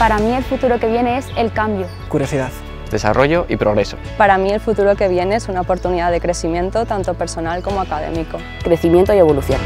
Para mí el futuro que viene es el cambio. Curiosidad. Desarrollo y progreso. Para mí el futuro que viene es una oportunidad de crecimiento tanto personal como académico. Crecimiento y evolución.